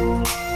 Bye.